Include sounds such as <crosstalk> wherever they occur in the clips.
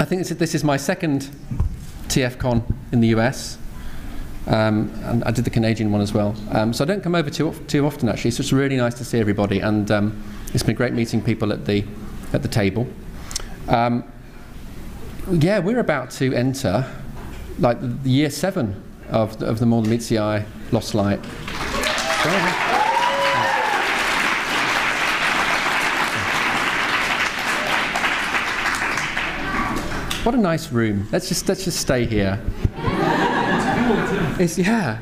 I think this is, this is my second TFCon in the US. Um, and I did the Canadian one as well. Um, so I don't come over too, too often actually, so it's really nice to see everybody. And um, it's been great meeting people at the, at the table. Um, yeah, we're about to enter like the year seven of the, of the More Than Meets the Eye Lost Light. What a nice room. Let's just let's just stay here. It's yeah.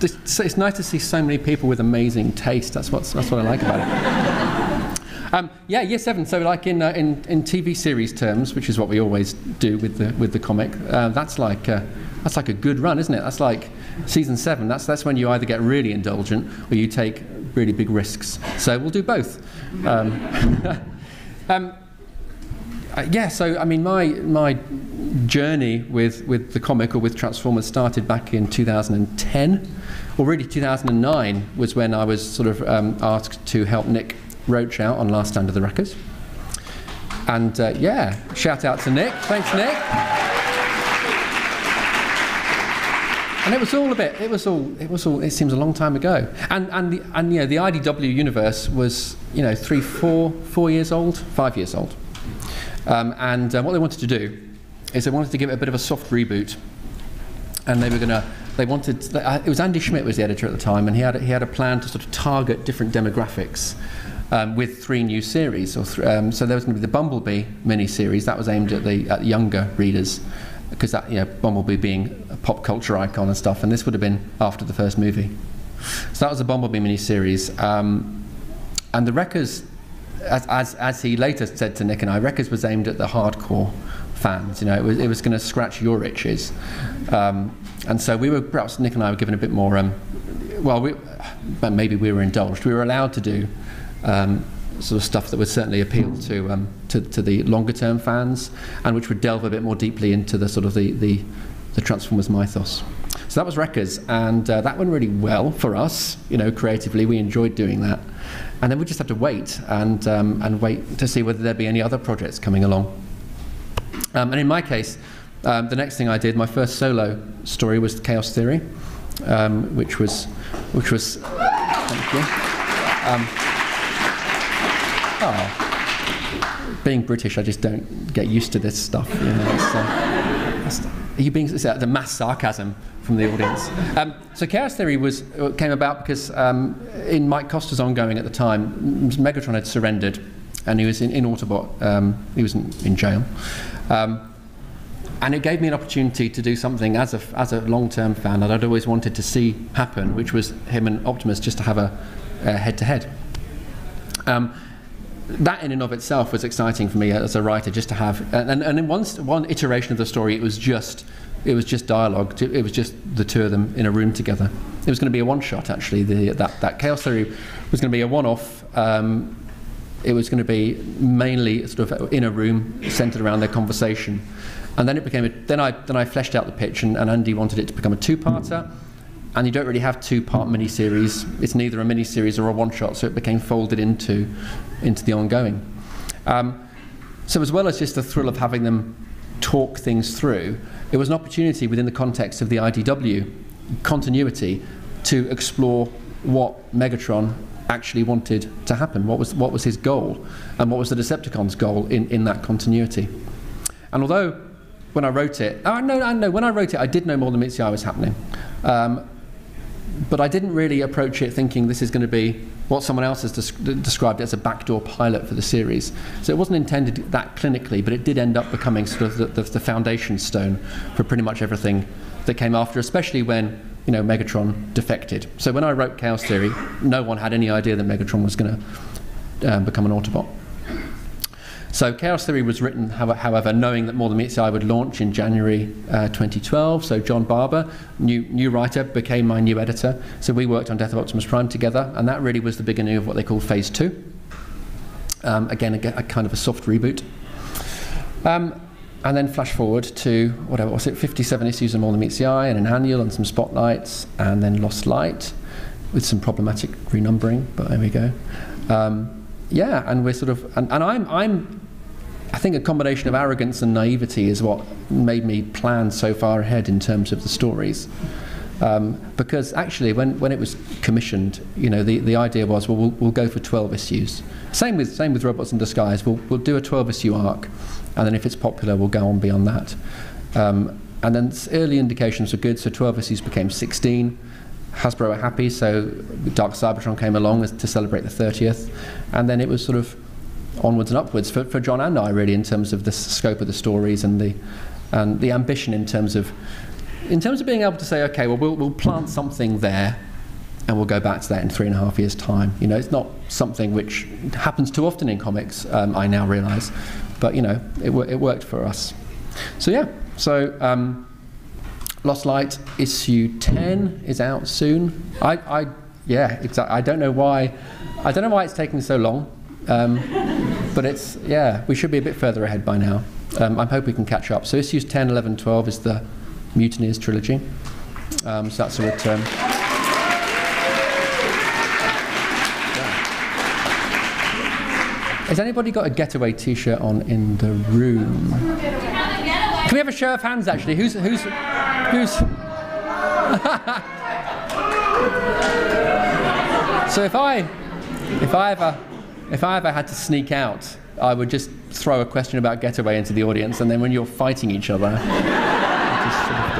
It's, it's, nice to see so many people with amazing taste. That's what that's what I like about it. Um, yeah, year seven. So, like in, uh, in in TV series terms, which is what we always do with the with the comic, uh, that's like uh, that's like a good run, isn't it? That's like season seven. That's that's when you either get really indulgent or you take really big risks. So we'll do both. Um, <laughs> um, uh, yeah, so I mean, my my journey with with the comic or with Transformers started back in 2010, or really 2009 was when I was sort of um, asked to help Nick Roche out on Last Stand of the Wreckers. And uh, yeah, shout out to Nick. Thanks, Nick. And it was all a bit. It was all. It was all. It seems a long time ago. And and the and you know the IDW universe was you know three, four, four years old, five years old. Um, and uh, what they wanted to do is they wanted to give it a bit of a soft reboot. And they were going to, they wanted, uh, it was Andy Schmidt was the editor at the time, and he had, he had a plan to sort of target different demographics um, with three new series. Or th um, so there was going to be the Bumblebee mini-series, that was aimed at the, at younger readers, because that, you know, Bumblebee being a pop culture icon and stuff, and this would have been after the first movie. So that was a Bumblebee mini-series. Um, and the Wreckers as, as, as he later said to Nick and I, Wreckers was aimed at the hardcore fans. You know, it was, it was going to scratch your itches. Um, and so we were, perhaps Nick and I were given a bit more, um, well, we, maybe we were indulged. We were allowed to do um, sort of stuff that would certainly appeal to, um, to, to the longer term fans and which would delve a bit more deeply into the sort of the, the, the Transformers mythos. So that was Wreckers, and uh, that went really well for us, you know, creatively. We enjoyed doing that. And then we just have to wait and, um, and wait to see whether there be any other projects coming along. Um, and in my case, um, the next thing I did, my first solo story was Chaos Theory, um, which was, which was, thank you. Oh, being British, I just don't get used to this stuff. You know, uh, are you being the mass sarcasm from the audience? Um, so Chaos Theory was uh, came about because um, in Mike Costa's ongoing at the time, Megatron had surrendered, and he was in, in Autobot. Um, he was in, in jail, um, and it gave me an opportunity to do something as a as a long term fan that I'd always wanted to see happen, which was him and Optimus just to have a head to head that in and of itself was exciting for me as a writer just to have and, and in one, one iteration of the story it was just it was just dialogue it was just the two of them in a room together it was going to be a one shot actually the, that, that chaos theory was going to be a one off um, it was going to be mainly sort of in a room centered around their conversation and then it became a, then I then I fleshed out the pitch and, and Andy wanted it to become a two-parter and you don't really have two-part mini-series. It's neither a mini-series or a one-shot, so it became folded into into the ongoing. Um, so as well as just the thrill of having them talk things through, it was an opportunity within the context of the IDW continuity to explore what Megatron actually wanted to happen. What was what was his goal, and what was the Decepticons' goal in in that continuity. And although when I wrote it, no, I know when I wrote it, I did know more than meets was happening. Um, but I didn't really approach it thinking this is going to be what someone else has desc described as a backdoor pilot for the series. So it wasn't intended that clinically, but it did end up becoming sort of the, the, the foundation stone for pretty much everything that came after, especially when you know Megatron defected. So when I wrote Chaos Theory, no one had any idea that Megatron was going to um, become an Autobot. So Chaos Theory was written, however, knowing that More Than Meets the Eye would launch in January uh, 2012. So John Barber, new, new writer, became my new editor. So we worked on Death of Optimus Prime together, and that really was the beginning of what they call Phase 2. Um, again, a, a, kind of a soft reboot. Um, and then flash forward to, whatever was it, 57 issues of More Than Meets the Eye, and an annual, and some spotlights, and then Lost Light, with some problematic renumbering, but there we go. Um, yeah, and we're sort of, and, and I'm, I'm I think a combination of arrogance and naivety is what made me plan so far ahead in terms of the stories. Um, because actually, when, when it was commissioned, you know, the, the idea was, well, well, we'll go for 12 issues. Same with, same with Robots in Disguise. We'll, we'll do a 12 issue arc, and then if it's popular, we'll go on beyond that. Um, and then early indications were good, so 12 issues became 16. Hasbro were happy, so Dark Cybertron came along to celebrate the 30th. And then it was sort of onwards and upwards for, for John and I, really, in terms of the scope of the stories and the, and the ambition in terms of in terms of being able to say, okay, well, we'll, we'll plant something there and we'll go back to that in three and a half years' time. You know, it's not something which happens too often in comics, um, I now realize. But, you know, it, it worked for us. So, yeah, so um, Lost Light issue 10 is out soon. I, I yeah, exactly. I don't know why. I don't know why it's taking so long. Um, but it's, yeah, we should be a bit further ahead by now. Um, I hope we can catch up. So issues 10, 11, 12 is the Mutineers trilogy. Um, so that's a return. Has anybody got a getaway T-shirt on in the room? Can we have a show of hands? Actually, who's who's who's? <laughs> so if I if I ever if I ever had to sneak out, I would just throw a question about getaway into the audience, and then when you're fighting each other, <laughs> sort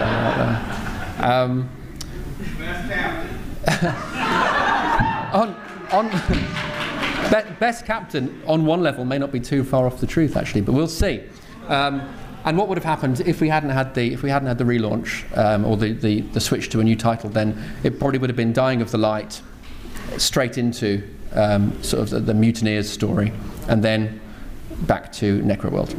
of. Um, <laughs> on on <laughs> be- best captain on one level may not be too far off the truth actually, but we'll see. Um, and what would have happened if we hadn't had the if we hadn't had the relaunch um, or the, the, the switch to a new title? Then it probably would have been Dying of the Light, straight into um, sort of the, the mutineers story, and then back to Necro World.